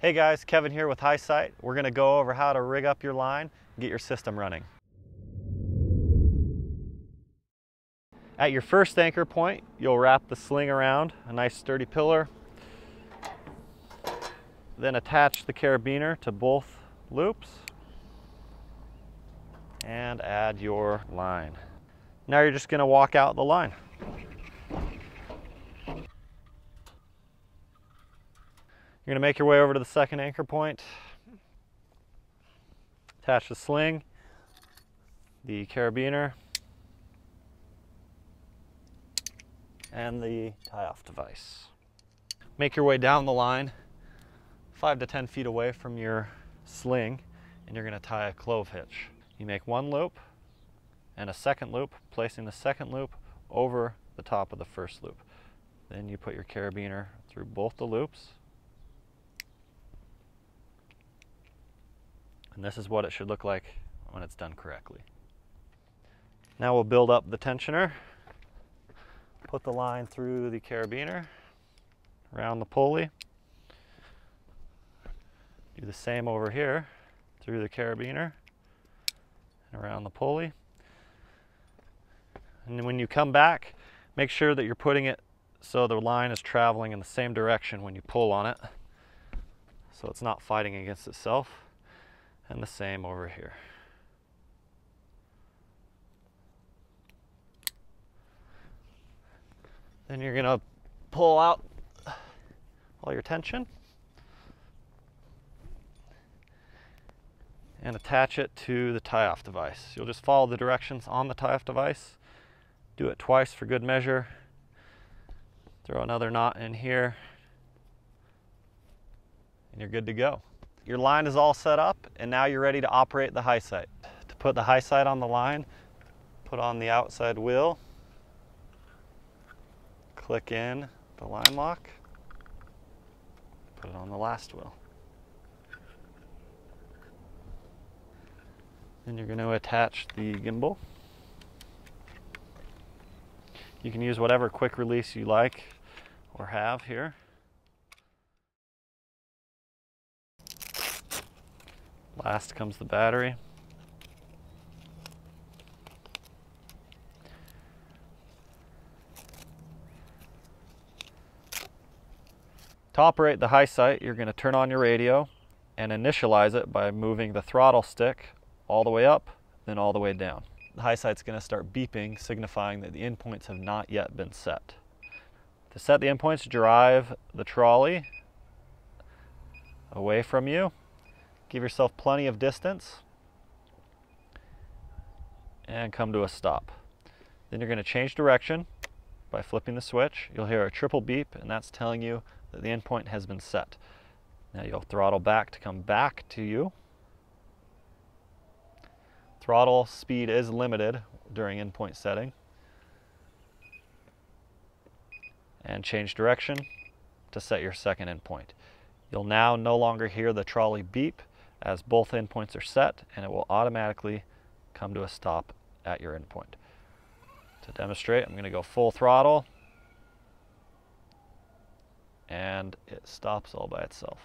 Hey guys, Kevin here with High Sight. We're gonna go over how to rig up your line and get your system running. At your first anchor point, you'll wrap the sling around a nice sturdy pillar. Then attach the carabiner to both loops and add your line. Now you're just gonna walk out the line. You're gonna make your way over to the second anchor point, attach the sling, the carabiner, and the tie-off device. Make your way down the line, five to 10 feet away from your sling, and you're gonna tie a clove hitch. You make one loop and a second loop, placing the second loop over the top of the first loop. Then you put your carabiner through both the loops And this is what it should look like when it's done correctly. Now we'll build up the tensioner. Put the line through the carabiner, around the pulley. Do the same over here, through the carabiner, and around the pulley. And when you come back, make sure that you're putting it so the line is traveling in the same direction when you pull on it, so it's not fighting against itself and the same over here. Then you're gonna pull out all your tension and attach it to the tie-off device. You'll just follow the directions on the tie-off device. Do it twice for good measure. Throw another knot in here and you're good to go. Your line is all set up and now you're ready to operate the High Sight. To put the High Sight on the line, put on the outside wheel, click in the line lock, put it on the last wheel. Then you're going to attach the gimbal. You can use whatever quick release you like or have here. Last comes the battery. To operate the High Sight, you're going to turn on your radio and initialize it by moving the throttle stick all the way up, then all the way down. The High Sight's going to start beeping, signifying that the endpoints have not yet been set. To set the endpoints, drive the trolley away from you Give yourself plenty of distance and come to a stop. Then you're going to change direction by flipping the switch. You'll hear a triple beep and that's telling you that the endpoint has been set. Now you'll throttle back to come back to you. Throttle speed is limited during endpoint setting. And change direction to set your second endpoint. You'll now no longer hear the trolley beep as both endpoints are set and it will automatically come to a stop at your endpoint. To demonstrate, I'm going to go full throttle and it stops all by itself.